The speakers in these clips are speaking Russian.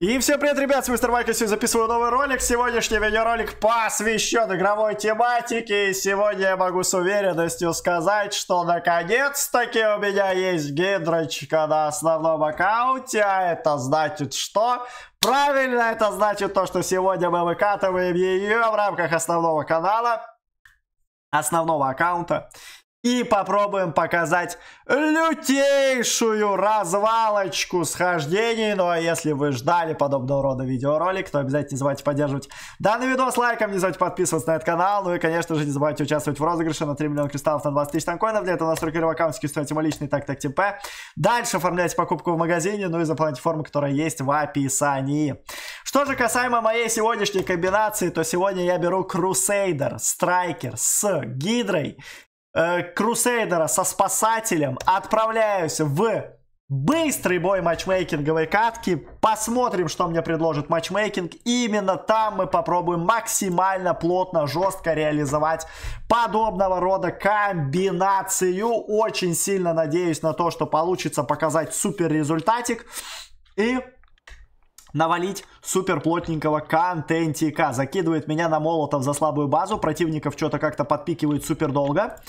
И всем привет, ребят, с Мистер Майк, я записываю новый ролик. Сегодняшний видеоролик посвящен игровой тематике. И сегодня я могу с уверенностью сказать, что наконец-таки у меня есть гидрочка на основном аккаунте. А это значит что? Правильно, это значит то, что сегодня мы выкатываем ее в рамках основного канала основного аккаунта и попробуем показать лютейшую развалочку схождений. Ну а если вы ждали подобного рода видеоролик, то обязательно не забывайте поддерживать данный видос лайком, не забывайте подписываться на этот канал. Ну и, конечно же, не забывайте участвовать в розыгрыше на 3 миллиона кристаллов на 20 тысяч танкоинов. Для этого настройки аккаунтики ставите мой личный так так ТП. Дальше оформляйте покупку в магазине, ну и заполняйте форму, которая есть в описании. Что же касаемо моей сегодняшней комбинации, то сегодня я беру Crusader, Страйкер с Гидрой э, Крусейдера со спасателем. Отправляюсь в быстрый бой матчмейкинговой катки. Посмотрим, что мне предложит матчмейкинг. Именно там мы попробуем максимально плотно, жестко реализовать подобного рода комбинацию. Очень сильно надеюсь на то, что получится показать супер результатик. И навалить супер плотненького контентика. Закидывает меня на молотов за слабую базу. Противников что-то как-то подпикивает супер долго.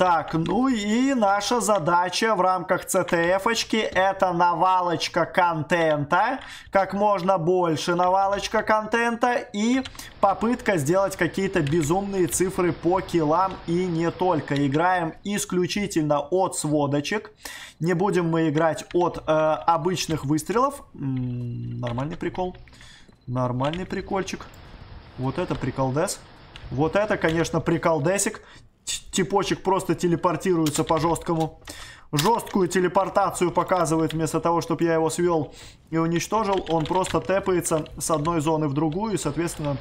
Так, ну и наша задача в рамках CTF-очки это навалочка контента. Как можно больше навалочка контента. И попытка сделать какие-то безумные цифры по киллам и не только. Играем исключительно от сводочек. Не будем мы играть от э, обычных выстрелов. М -м, нормальный прикол. Нормальный прикольчик. Вот это приколдес. Вот это, конечно, приколдесик типочек просто телепортируется по жесткому. Жесткую телепортацию показывает вместо того, чтобы я его свел и уничтожил. Он просто тэпается с одной зоны в другую, и, соответственно,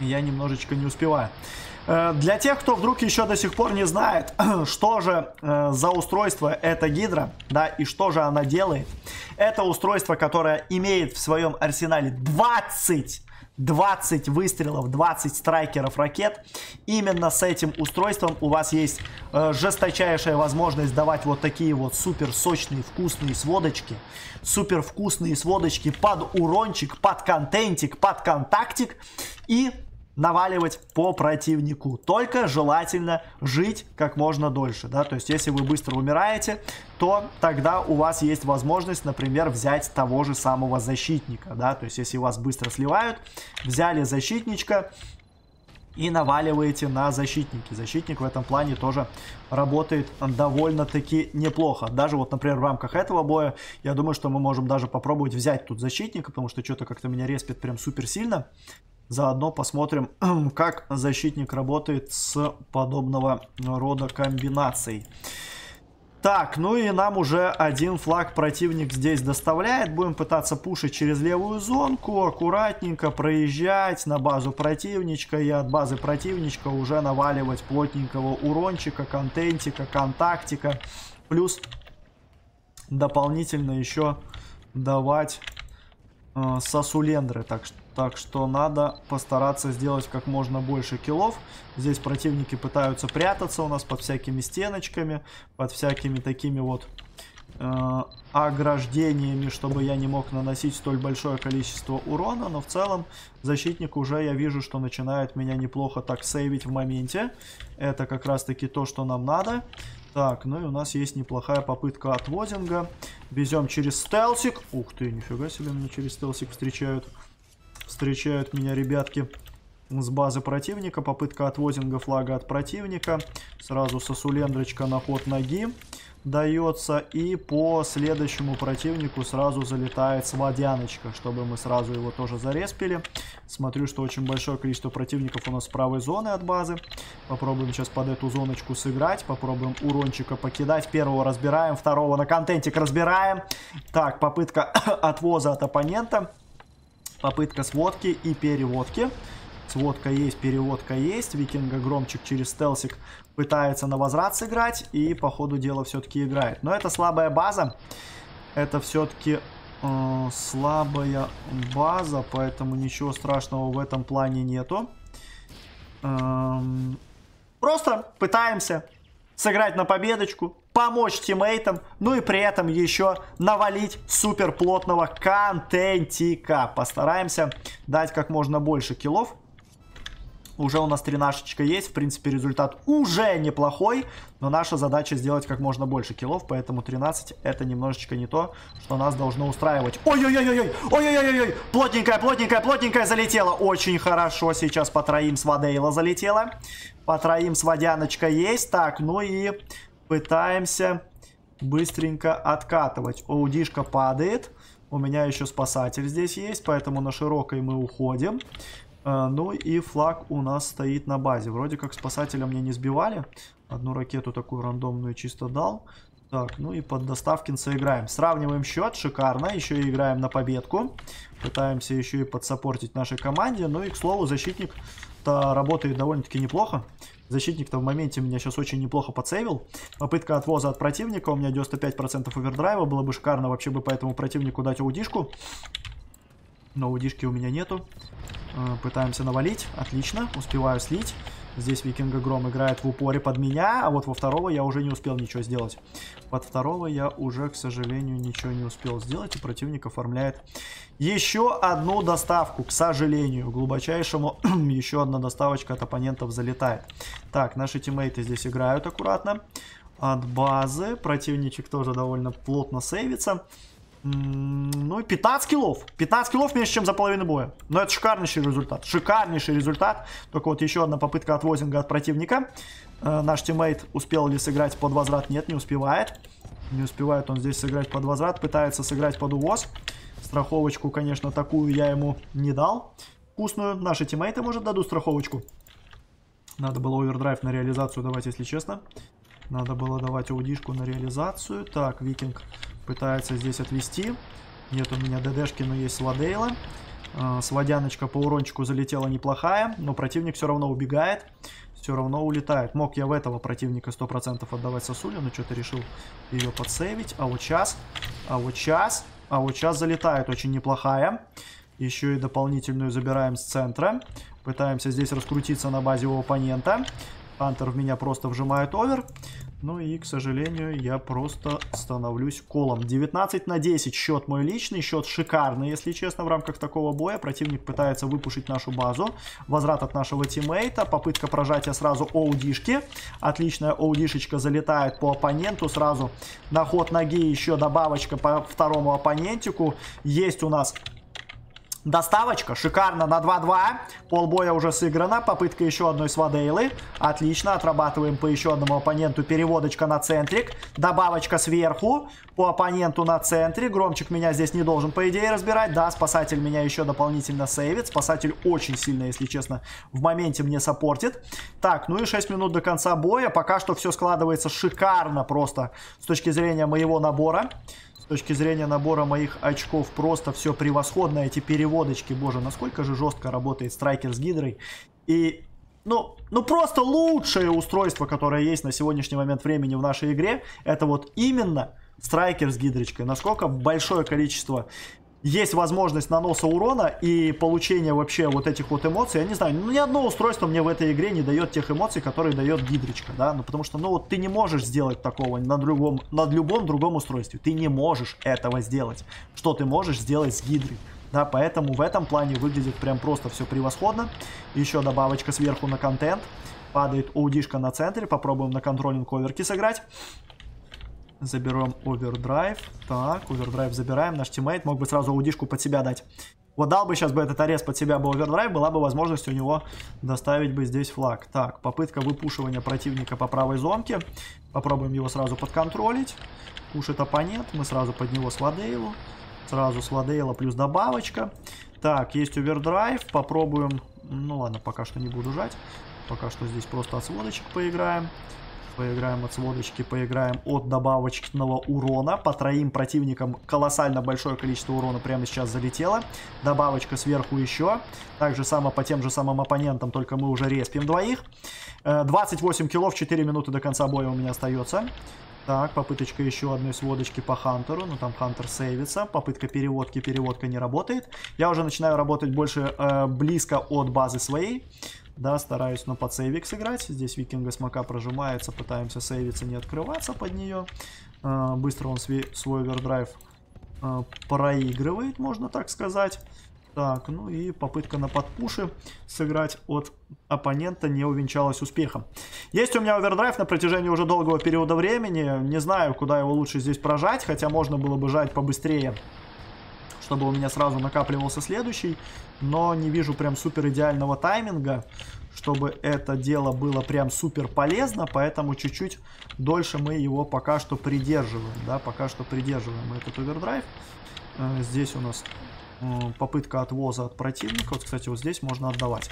я немножечко не успеваю. Э, для тех, кто вдруг еще до сих пор не знает, что же э, за устройство это гидра, да, и что же она делает. Это устройство, которое имеет в своем арсенале 20 20 выстрелов, 20 страйкеров ракет. Именно с этим устройством у вас есть э, жесточайшая возможность давать вот такие вот супер сочные, вкусные сводочки. Супер вкусные сводочки под урончик, под контентик, под контактик. И наваливать по противнику. Только желательно жить как можно дольше, да, то есть если вы быстро умираете, то тогда у вас есть возможность, например, взять того же самого защитника, да, то есть если вас быстро сливают, взяли защитничка, и наваливаете на защитники. Защитник в этом плане тоже работает довольно-таки неплохо. Даже вот, например, в рамках этого боя, я думаю, что мы можем даже попробовать взять тут защитника, потому что что-то как-то меня респит прям супер сильно. Заодно посмотрим, как защитник работает с подобного рода комбинацией. Так, ну и нам уже один флаг противник здесь доставляет. Будем пытаться пушить через левую зонку, аккуратненько проезжать на базу противничка и от базы противничка уже наваливать плотненького урончика, контентика, контактика. Плюс дополнительно еще давать э, сосулендры. Так так что надо постараться сделать как можно больше киллов. Здесь противники пытаются прятаться у нас под всякими стеночками, под всякими такими вот э, ограждениями, чтобы я не мог наносить столь большое количество урона. Но в целом защитник уже, я вижу, что начинает меня неплохо так сейвить в моменте. Это как раз таки то, что нам надо. Так, ну и у нас есть неплохая попытка отводинга. Везем через стелсик. Ух ты, нифига себе меня через стелсик встречают. Встречают меня ребятки с базы противника. Попытка отвозинга флага от противника. Сразу сосулендрочка на ход ноги дается. И по следующему противнику сразу залетает сводяночка, чтобы мы сразу его тоже зареспили. Смотрю, что очень большое количество противников у нас с правой зоны от базы. Попробуем сейчас под эту зоночку сыграть. Попробуем урончика покидать. Первого разбираем, второго на контентик разбираем. Так, попытка отвоза от оппонента. Попытка сводки и переводки. Сводка есть, переводка есть. Викинга Громчик через стелсик пытается на возврат сыграть. И по ходу дела все-таки играет. Но это слабая база. Это все-таки э, слабая база. Поэтому ничего страшного в этом плане нету. Эм, просто пытаемся сыграть на победочку. помочь тиммейтам, ну и при этом еще навалить супер плотного контентика. Постараемся дать как можно больше киллов. Уже у нас тринашечка есть, в принципе результат уже неплохой, но наша задача сделать как можно больше киллов, поэтому 13 это немножечко не то, что нас должно устраивать. Ой-ой-ой-ой, ой-ой-ой-ой, плотненькая, плотненькая, плотненькая залетела, очень хорошо, сейчас по троим с Вадейла залетела, по троим с Водяночка есть, так, ну и пытаемся быстренько откатывать. Оудишка падает, у меня еще спасатель здесь есть, поэтому на широкой мы уходим. А, ну и флаг у нас стоит на базе. Вроде как спасателя мне не сбивали. Одну ракету такую рандомную чисто дал. Так, ну и под Доставкинца играем. Сравниваем счет, шикарно. Еще и играем на победку. Пытаемся еще и подсопортить нашей команде. Ну и, к слову, защитник-то работает довольно-таки неплохо. Защитник-то в моменте меня сейчас очень неплохо подсейвил. Попытка отвоза от противника. У меня 95% овердрайва. Было бы шикарно вообще бы по этому противнику дать аудишку. Но аудишки у меня нету. Э, пытаемся навалить. Отлично. Успеваю слить. Здесь Викинга Гром играет в упоре под меня, а вот во второго я уже не успел ничего сделать. Под второго я уже, к сожалению, ничего не успел сделать, и противник оформляет еще одну доставку, к сожалению. Глубочайшему еще одна доставочка от оппонентов залетает. Так, наши тиммейты здесь играют аккуратно. От базы противничек тоже довольно плотно сейвится. Ну, 15 киллов. 15 киллов меньше, чем за половину боя. Но это шикарнейший результат. Шикарнейший результат. Только вот еще одна попытка отвозинга от противника. Э, наш тиммейт успел ли сыграть под возврат? Нет, не успевает. Не успевает он здесь сыграть под возврат. Пытается сыграть под увоз. Страховочку, конечно, такую я ему не дал. Вкусную. Наши тиммейты, может, дадут страховочку. Надо было овердрайв на реализацию давать, если честно. Надо было давать аудишку на реализацию. Так, Викинг Пытается здесь отвести. Нет у меня ДДшки, но есть Сладейла. А, Сводяночка по урончику залетела неплохая, но противник все равно убегает. Все равно улетает. Мог я в этого противника 100% отдавать сосулю, но что-то решил ее подсейвить. А вот сейчас, а вот сейчас, а вот сейчас залетает очень неплохая. Еще и дополнительную забираем с центра. Пытаемся здесь раскрутиться на базе у оппонента. Хантер в меня просто вжимает овер. Ну и, к сожалению, я просто становлюсь колом. 19 на 10 счет мой личный. Счет шикарный, если честно, в рамках такого боя. Противник пытается выпушить нашу базу. Возврат от нашего тиммейта. Попытка прожатия сразу оудишки. Отличная оудишечка залетает по оппоненту. Сразу на ход ноги еще добавочка по второму оппонентику. Есть у нас Доставочка шикарно на 2-2. Полбоя уже сыграно. Попытка еще одной с Вадейлы. Отлично. Отрабатываем по еще одному оппоненту. Переводочка на центрик. Добавочка сверху. По оппоненту на центре. Громчик меня здесь не должен, по идее, разбирать. Да, спасатель меня еще дополнительно сейвит. Спасатель очень сильно, если честно, в моменте мне саппортит. Так, ну и 6 минут до конца боя. Пока что все складывается шикарно просто с точки зрения моего набора. С точки зрения набора моих очков просто все превосходно. Эти переводочки, боже, насколько же жестко работает страйкер с гидрой. И, ну, ну просто лучшее устройство, которое есть на сегодняшний момент времени в нашей игре, это вот именно страйкер с гидрочкой. Насколько большое количество есть возможность наноса урона и получения вообще вот этих вот эмоций. Я не знаю, ну ни одно устройство мне в этой игре не дает тех эмоций, которые дает гидрочка, да, ну потому что, ну вот ты не можешь сделать такого на другом, над любом другом устройстве. Ты не можешь этого сделать. Что ты можешь сделать с гидрой? Да, поэтому в этом плане выглядит прям просто все превосходно. Еще добавочка сверху на контент. Падает аудишка на центре. Попробуем на контролинг оверки сыграть. Заберем овердрайв. Так, овердрайв забираем. Наш тиммейт мог бы сразу аудишку под себя дать. Вот дал бы сейчас бы этот арест под себя бы овердрайв, была бы возможность у него доставить бы здесь флаг. Так, попытка выпушивания противника по правой зонке. Попробуем его сразу подконтролить. Пушит оппонент, мы сразу под него с. Сразу с плюс добавочка. Так, есть овердрайв, попробуем... Ну ладно, пока что не буду жать. Пока что здесь просто от сводочек поиграем. Поиграем от сводочки, поиграем от добавочного урона. По троим противникам колоссально большое количество урона прямо сейчас залетело. Добавочка сверху еще. Так же само по тем же самым оппонентам, только мы уже респим двоих. 28 э, киллов, 4 минуты до конца боя у меня остается. Так, попыточка еще одной сводочки по Хантеру. Ну, там Хантер сейвится. Попытка переводки, переводка не работает. Я уже начинаю работать больше э, близко от базы своей. Да, стараюсь на подсейвик сыграть. Здесь викинга смока прожимается, пытаемся сейвиться, не открываться под нее. А, быстро он свой, овердрайв а, проигрывает, можно так сказать. Так, ну и попытка на подпуши сыграть от оппонента не увенчалась успехом. Есть у меня овердрайв на протяжении уже долгого периода времени. Не знаю, куда его лучше здесь прожать, хотя можно было бы жать побыстрее, чтобы у меня сразу накапливался следующий. Но не вижу прям супер идеального тайминга, чтобы это дело было прям супер полезно, поэтому чуть-чуть дольше мы его пока что придерживаем, да, пока что придерживаем этот овердрайв. Э, здесь у нас попытка отвоза от противника. Вот, кстати, вот здесь можно отдавать.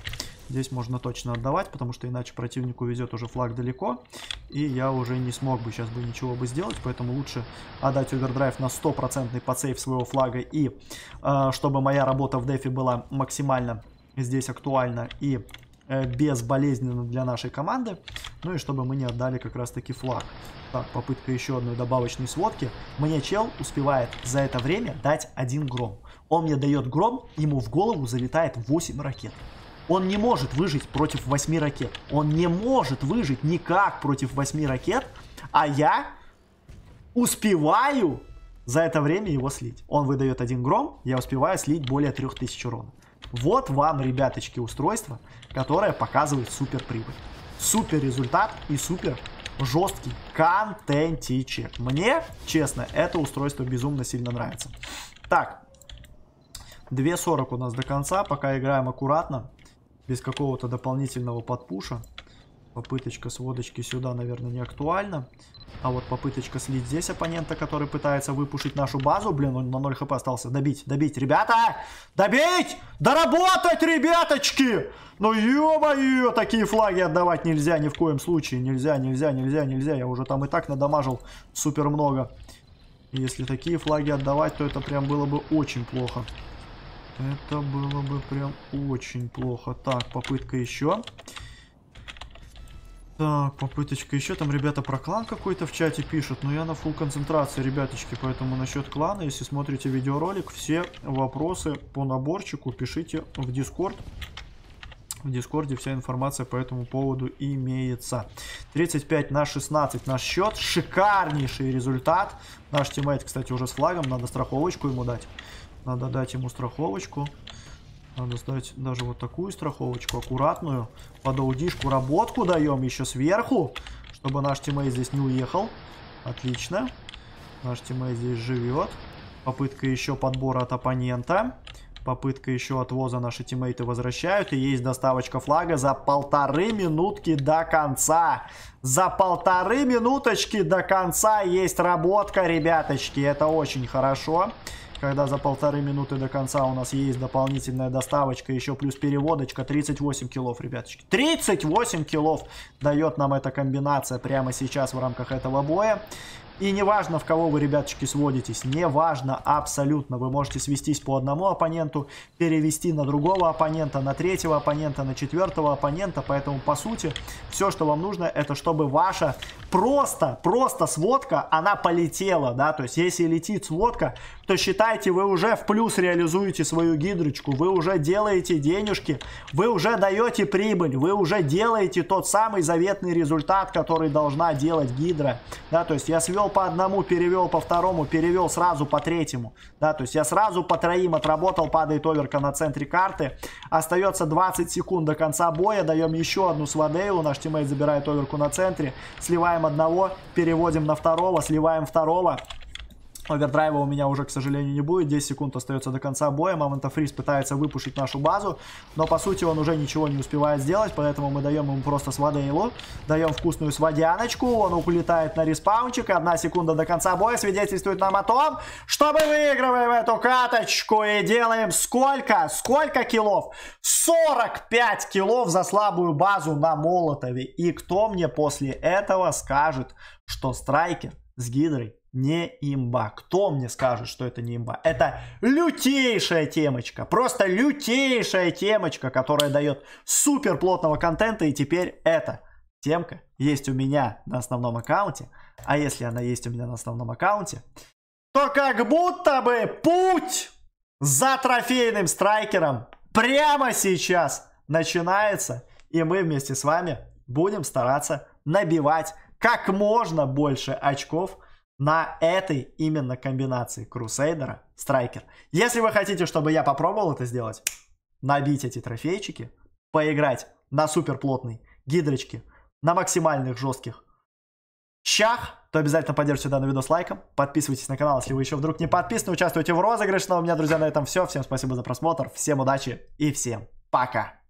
Здесь можно точно отдавать, потому что иначе противнику везет уже флаг далеко. И я уже не смог бы сейчас бы ничего бы сделать, поэтому лучше отдать овердрайв на стопроцентный подсейв своего флага. И э, чтобы моя работа в дефе была максимально здесь актуальна и э, безболезненно для нашей команды. Ну и чтобы мы не отдали как раз таки флаг. Так, попытка еще одной добавочной сводки. Мне чел успевает за это время дать один гром. Он мне дает гром, ему в голову залетает 8 ракет. Он не может выжить против 8 ракет. Он не может выжить никак против 8 ракет, а я успеваю за это время его слить. Он выдает один гром, я успеваю слить более 3000 урона. Вот вам, ребяточки, устройство, которое показывает супер прибыль. Супер результат и супер жесткий контентичек. Мне, честно, это устройство безумно сильно нравится. Так, 2.40 у нас до конца, пока играем аккуратно, без какого-то дополнительного подпуша. Попыточка с водочки сюда, наверное, не актуальна. А вот попыточка слить здесь оппонента, который пытается выпушить нашу базу. Блин, он на 0 хп остался. Добить, добить. Ребята! Добить! Доработать, ребяточки! Ну, ё-моё, такие флаги отдавать нельзя ни в коем случае. Нельзя, нельзя, нельзя, нельзя. Я уже там и так надамажил супер много. Если такие флаги отдавать, то это прям было бы очень плохо. Это было бы прям очень плохо. Так, попытка еще. Так, попыточка еще. Там ребята про клан какой-то в чате пишут. Но я на full концентрации, ребяточки. Поэтому насчет клана, если смотрите видеоролик, все вопросы по наборчику пишите в Дискорд. В Дискорде вся информация по этому поводу имеется. 35 на 16 наш счет. Шикарнейший результат. Наш тиммейт, кстати, уже с флагом. Надо страховочку ему дать. Надо дать ему страховочку. Надо сдать даже вот такую страховочку, аккуратную. Под аудишку работку даем еще сверху, чтобы наш тиммейт здесь не уехал. Отлично. Наш тиммейт здесь живет. Попытка еще подбора от оппонента. Попытка еще отвоза наши тиммейты возвращают. И есть доставочка флага за полторы минутки до конца. За полторы минуточки до конца есть работка, ребяточки. Это очень хорошо. Когда за полторы минуты до конца у нас есть дополнительная доставочка, еще плюс переводочка, 38 килов, ребяточки. 38 килов дает нам эта комбинация прямо сейчас в рамках этого боя. И неважно, в кого вы, ребяточки, сводитесь, неважно абсолютно. Вы можете свестись по одному оппоненту, перевести на другого оппонента, на третьего оппонента, на четвертого оппонента. Поэтому, по сути, все, что вам нужно, это чтобы ваша просто, просто сводка, она полетела, да. То есть, если летит сводка, то считайте, вы уже в плюс реализуете свою гидрочку, вы уже делаете денежки, вы уже даете прибыль, вы уже делаете тот самый заветный результат, который должна делать гидра, да. То есть, я свел по одному, перевел по второму, перевел сразу по третьему. Да, то есть я сразу по троим отработал, падает оверка на центре карты. Остается 20 секунд до конца боя, даем еще одну свадейлу, наш тиммейт забирает оверку на центре. Сливаем одного, переводим на второго, сливаем второго. Овердрайва у меня уже, к сожалению, не будет. 10 секунд остается до конца боя. Мамонта Фриз пытается выпушить нашу базу. Но, по сути, он уже ничего не успевает сделать. Поэтому мы даем ему просто свадейлу. Даем вкусную свадяночку. Он улетает на респаунчик. Одна секунда до конца боя свидетельствует нам о том, что мы выигрываем эту каточку. И делаем сколько? Сколько киллов? 45 киллов за слабую базу на Молотове. И кто мне после этого скажет, что страйкер с Гидрой не имба. Кто мне скажет, что это не имба? Это лютейшая темочка. Просто лютейшая темочка, которая дает супер плотного контента. И теперь эта темка есть у меня на основном аккаунте. А если она есть у меня на основном аккаунте, то как будто бы путь за трофейным страйкером прямо сейчас начинается. И мы вместе с вами будем стараться набивать как можно больше очков на этой именно комбинации Крусейдера Страйкер. Если вы хотите, чтобы я попробовал это сделать, набить эти трофейчики, поиграть на супер плотной гидрочке, на максимальных жестких щах, то обязательно поддержите данный видос лайком. Подписывайтесь на канал, если вы еще вдруг не подписаны. Участвуйте в розыгрыше. Ну, у меня, друзья, на этом все. Всем спасибо за просмотр. Всем удачи и всем пока.